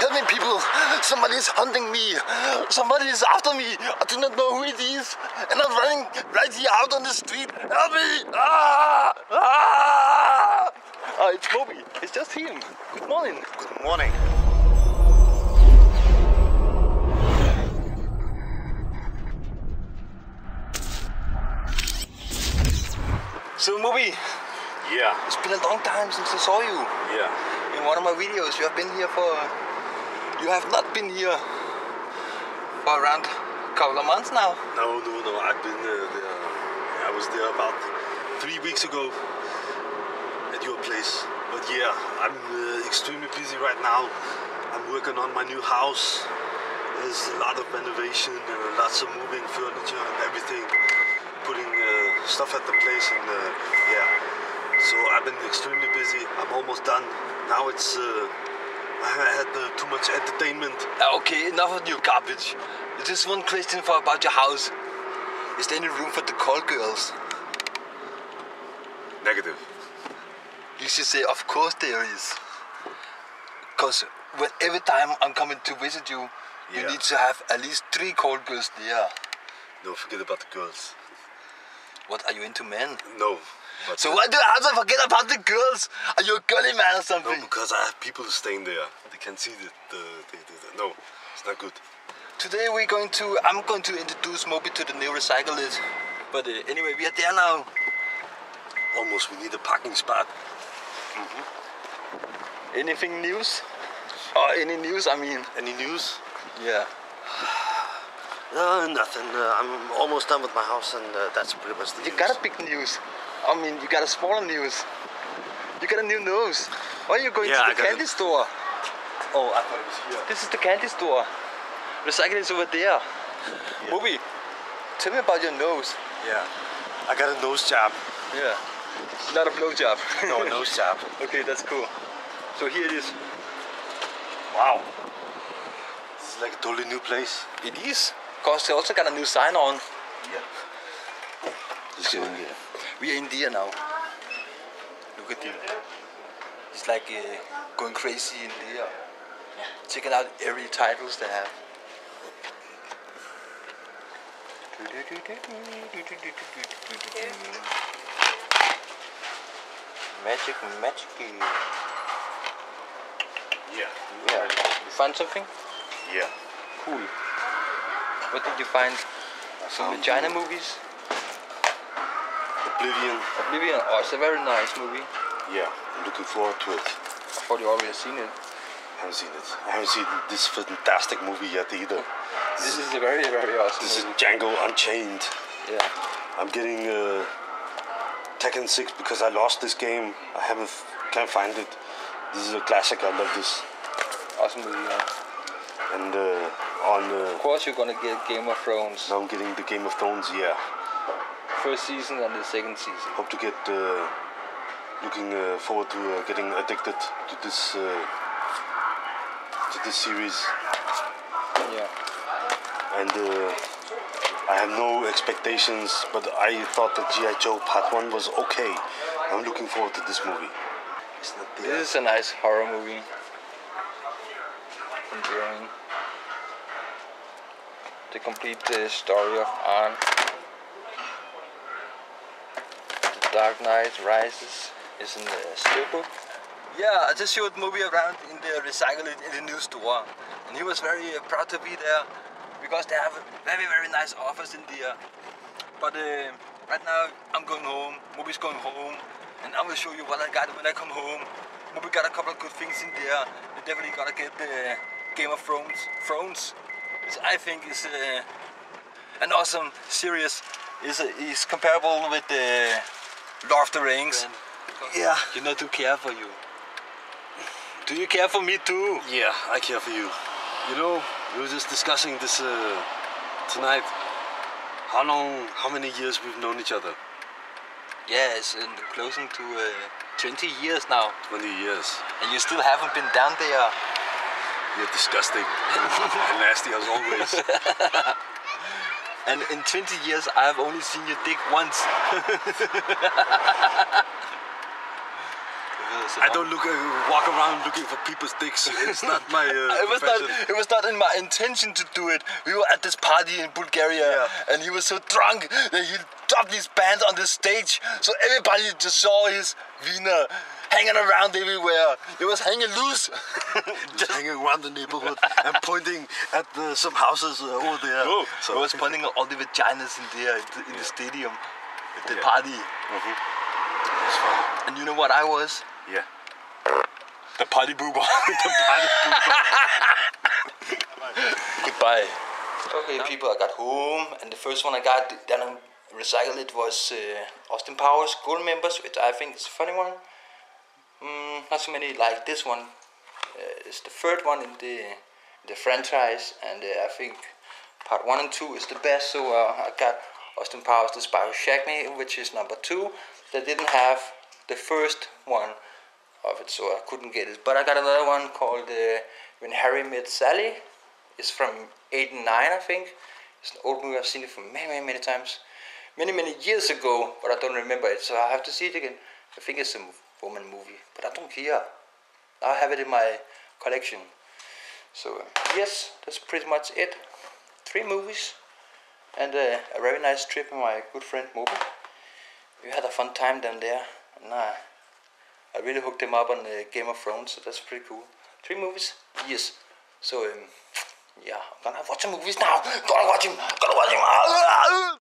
Help me, people! Somebody is hunting me! Somebody is after me! I do not know who it is! And I'm running right here out on the street! Help me! Ah! Ah! Ah, it's Moby. It's just him. Good morning. Good morning. So, Moby, Yeah, it's been a long time since I saw you. yeah. In one of my videos, you have been here for. You have not been here for around a couple of months now. No, no, no. I've been uh, there. I was there about three weeks ago at your place. But yeah, I'm uh, extremely busy right now. I'm working on my new house. There's a lot of renovation and lots of moving furniture and everything. Putting uh, stuff at the place and uh, yeah. So I've been extremely busy. I'm almost done. Now it's. Uh, I had uh, too much entertainment. Okay, enough of your garbage. Just one question for about your house. Is there any room for the call girls? Negative. You should say, of course there is. Because when every time I'm coming to visit you, you need to have at least three call girls there. No, forget about the girls. What are you into men? No. But So why do I have to forget about the girls? Are you a girly man or something? No, because I have people staying there. They can see the, the, the, the, no, it's not good. Today we're going to, I'm going to introduce Moby to the new Recycle It. But uh, anyway, we are there now. Almost, we need a parking spot. Mhm. Anything news? Or any news, I mean. Any news? Yeah. Uh, nothing. Uh, I'm almost done with my house, and uh, that's pretty much the You news. got a big news. I mean, you got a smaller news. You got a new nose. Why are you going Yeah, to the candy it. store? Oh, I thought it was here. This is the candy store. Recycle is over there. Moby, tell me about your nose. Yeah. I got a nose job. Yeah. Not a blow job. No, a nose job. okay, that's cool. So here it is. Wow. This is like a totally new place. It is. Cause they also got a new sign on. Yeah. Let's get in here. We are in there now. Look at it. It's like uh, going crazy in there. Checking out every titles they have. Magic, magic. Yeah. Yeah. You find something? Yeah. Cool. What did you find? Some found vagina the- movies? Oblivion. Oblivion. Oh, it's a very nice movie. Yeah. I'm looking forward to it. I thought you already seen it. I haven't seen it. I haven't seen this fantastic movie yet either. This is a very, very awesome This is movie. Django Unchained. Yeah. I'm getting uh, Tekken 6 because I lost this game. I haven't can't find it. This is a classic. I love this. Awesome movie. Yeah. And uh, on Of uh, course, you're gonna get Game of Thrones now I'm getting the Game of Thrones. Yeah, first season and the second season. hope to get uh, looking uh, forward to uh, getting addicted to this uh, to this series. Yeah. And uh, I have no expectations, but I thought that GI Joe Part One was okay. I'm looking forward to this movie. It's not. This is a nice horror movie. The complete the story of Arn. The Dark Knight Rises is in the steelbook. Yeah, I just showed Moby around in the recycle in the new store, and he was very uh, proud to be there because they have a very very nice office in there. But uh, right now I'm going home. Moby's going home, and I will show you what I got when I come home. Movie got a couple of good things in there. You definitely gotta get the Game of Thrones. Thrones, which I think is uh, an awesome series. Is is comparable with the Lord of the Rings. Yeah. You know to care for you. Do you care for me too? Yeah, I care for you. You know, we were just discussing this uh, tonight. How long, how many years we've known each other? Yes, and closing to uh, 20 years now. 20 years. And you still haven't been down there. You're disgusting and nasty as always. And in 20 years, I have only seen your dick once. I don't look uh, walk around looking for people's dicks. It's not my. Uh, it was not. It was not in my intention to do it. We were at this party in Bulgaria, Yeah. and he was so drunk that he dropped his pants on the stage, so everybody just saw his wiener hanging around everywhere. It was hanging loose. just hanging around the neighborhood and pointing at the, some houses uh, over there. No, So- I was pointing at all the vaginas in there in the, in the stadium, at the Yeah. party. It's fun. And you know what I was? Yeah. The party boober. the party pooper. Goodbye. Okay, people, I got home, and the first one I got, then I recycled it, was uh, Austin Powers Gold Members, which I think is a funny one. Mm, not so many like this one. Uh, it's the third one in the the franchise, and uh, I think part one and two is the best. So uh, I got Austin Powers The Spy Who Shagged Me, which is number two. They didn't have the first one of it, so I couldn't get it. But I got another one called uh, When Harry Met Sally. It's from 89, I think. It's an old movie. I've seen it for many, many, many times. Many, many years ago, but I don't remember it, so I have to see it again. I think it's a woman movie, but I don't care. I have it in my collection. So, yes, that's pretty much it. Three movies and a very nice trip with my good friend Moby. We had a fun time down there, and uh, I really hooked him up on uh, Game of Thrones, so that's pretty cool. Three movies, yes. So um, yeah, I'm gonna watch the movies now. Gonna watch him. Gonna watch him.